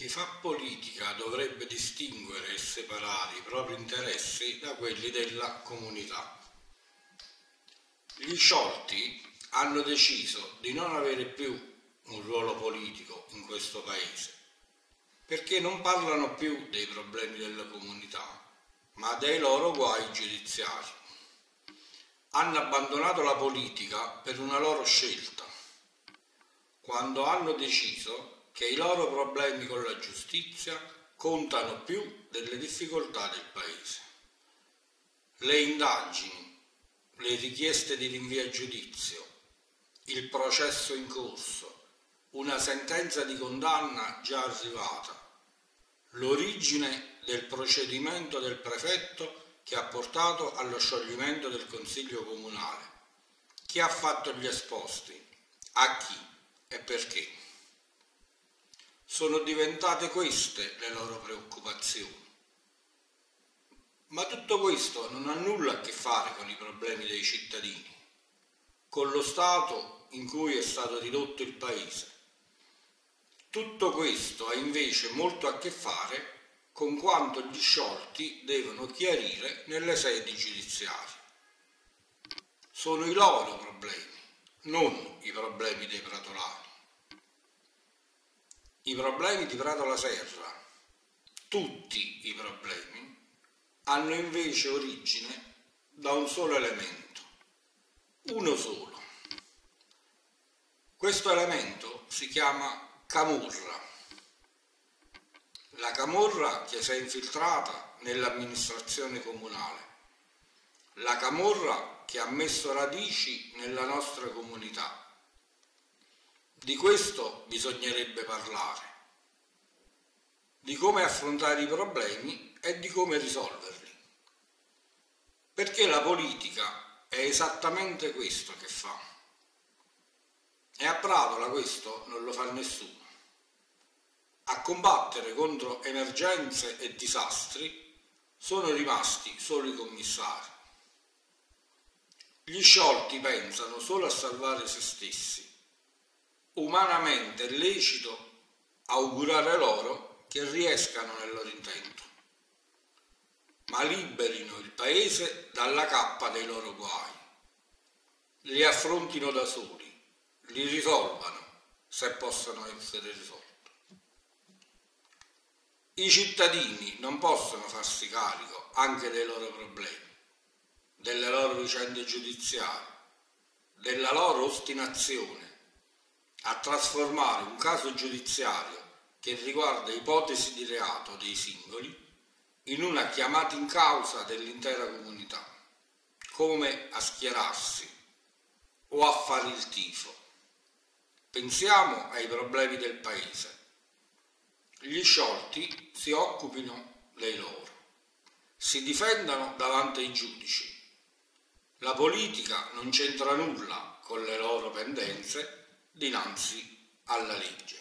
Chi fa politica dovrebbe distinguere e separare i propri interessi da quelli della comunità. Gli sciolti hanno deciso di non avere più un ruolo politico in questo paese, perché non parlano più dei problemi della comunità, ma dei loro guai giudiziari. Hanno abbandonato la politica per una loro scelta, quando hanno deciso che i loro problemi con la giustizia contano più delle difficoltà del Paese. Le indagini, le richieste di rinvio a giudizio, il processo in corso, una sentenza di condanna già arrivata, l'origine del procedimento del prefetto che ha portato allo scioglimento del Consiglio Comunale, chi ha fatto gli esposti, a chi e perché. Sono diventate queste le loro preoccupazioni. Ma tutto questo non ha nulla a che fare con i problemi dei cittadini, con lo stato in cui è stato ridotto il paese. Tutto questo ha invece molto a che fare con quanto gli sciolti devono chiarire nelle sedi giudiziarie. Sono i loro problemi, non i problemi dei pratolani. I problemi di Prato la Serra, tutti i problemi, hanno invece origine da un solo elemento, uno solo. Questo elemento si chiama camorra. La camorra che si è infiltrata nell'amministrazione comunale, la camorra che ha messo radici nella nostra comunità di questo bisognerebbe parlare, di come affrontare i problemi e di come risolverli. Perché la politica è esattamente questo che fa. E a Pratola questo non lo fa nessuno. A combattere contro emergenze e disastri sono rimasti solo i commissari. Gli sciolti pensano solo a salvare se stessi umanamente è lecito augurare loro che riescano nel loro intento, ma liberino il paese dalla cappa dei loro guai, li affrontino da soli, li risolvano se possono essere risolti. I cittadini non possono farsi carico anche dei loro problemi, delle loro vicende giudiziarie, della loro ostinazione a trasformare un caso giudiziario che riguarda ipotesi di reato dei singoli in una chiamata in causa dell'intera comunità, come a schierarsi o a fare il tifo. Pensiamo ai problemi del paese. Gli sciolti si occupino dei loro, si difendano davanti ai giudici. La politica non c'entra nulla con le loro pendenze dinanzi alla legge.